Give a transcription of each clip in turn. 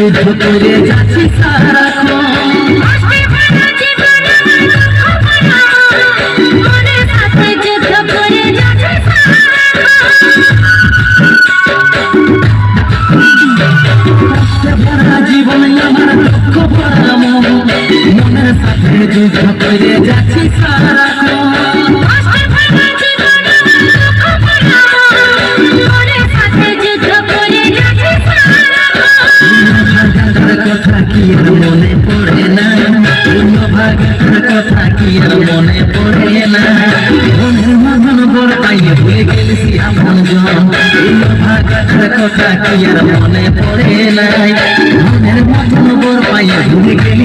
যুদ্ধ করে যাচ্ছি সারাক্ষণ যুদ্ধ করে যাচ্ছি সারা কথাটা কি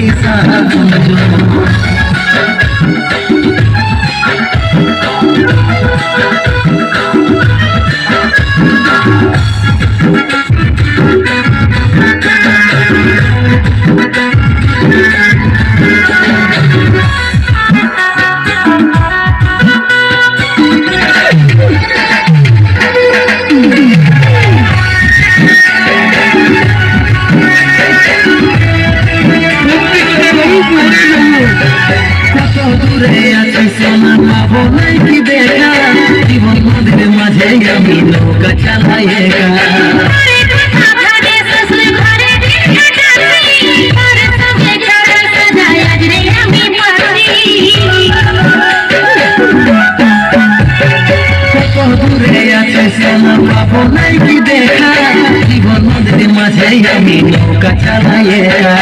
Thank you. দূরে আছি সোনা পাবো নাই কি দেখা জীবন নদীর মাঝে আমি নৌকা চালাই একা কত দূরে আছে সোনা পাবো নাই কি দেখা জীবন নদীর মাঝে আমি নৌকা চালাই একা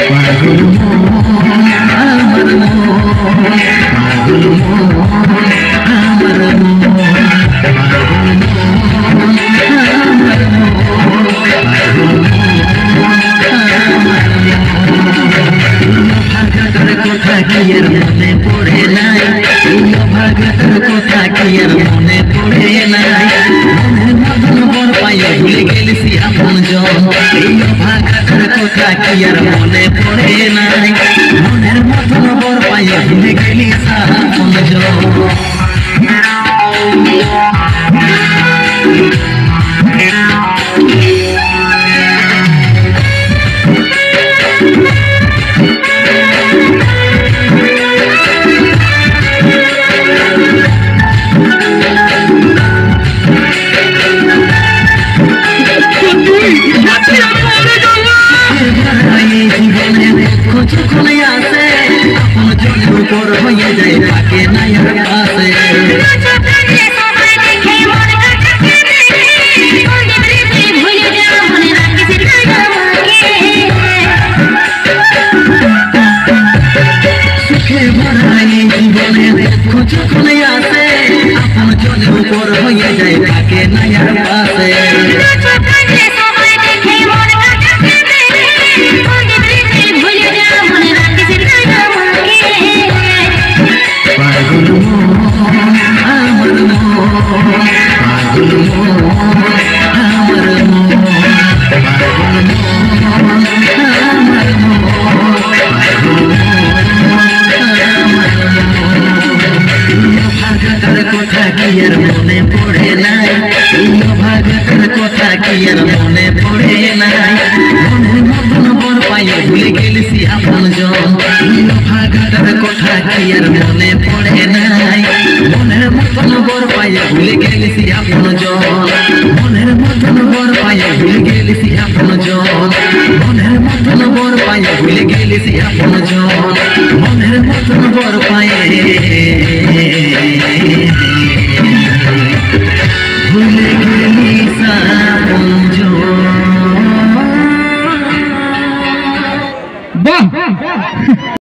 পাগল মন আমার মন পাগল মন আমার মন পাগল মন আমার মন পাগল ভাগতের কথা কি আর মনে পড়ে নাই ভাগতের কথা কি আর মনে পড়ে নাই ভাঙা থাকো তাকি আর মনে পড়ে নাই মনের মতো বর পাইয়া ভুলে গেলি সাহা পাগল মন আমার মন পাগল মন আমার মন পাগল ভাগতার কথা কি আর মনে পড়ে নাই ভাগতার কথা কি আর মনে পড়ে নাই মনের মতন বর পাইয়ে ভুলে গেলিছি আপন জন ভাগতার কথা কি আর মনে পড়ে নাই ভুলে গেলিছি আপন জন মনের মতন বর পাইয়ে ভুলে গেলিছি আপন জন মনের মতন বর পাইয়ে ভুলে গেলিছি আপন জন মনের মতন বর পাইয়ে